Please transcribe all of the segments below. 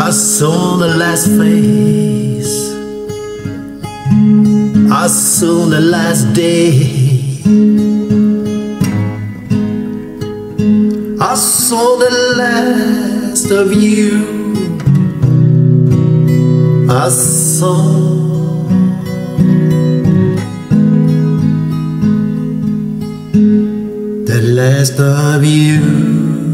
I saw the last face. I saw the last day. I saw the last of you. I saw. The last of you.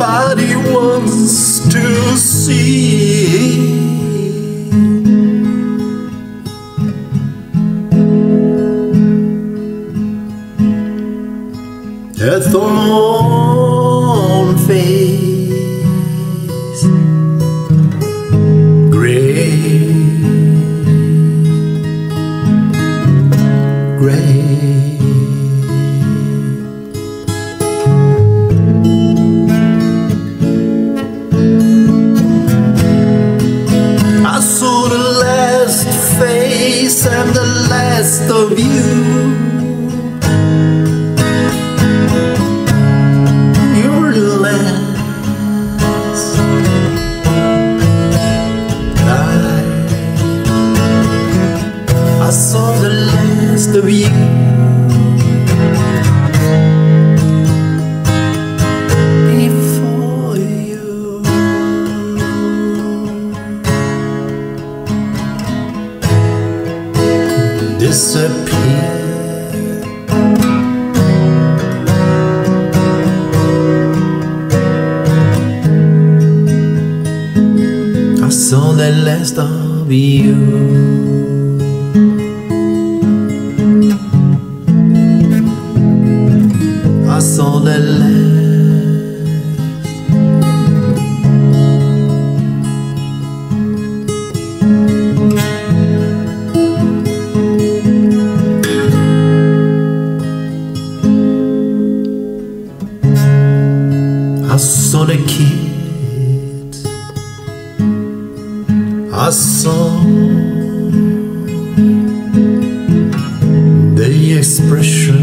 Nobody wants to see. A thorn face, gray, gray. And the last of you. Your last. night. I saw the last of you. Disappear. I saw the last of you. I saw the last. Saw the kids. I saw the expression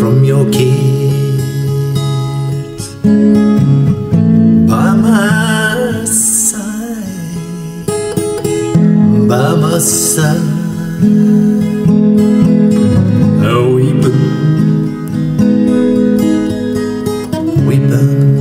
from your kids by my side, by my side. we burn.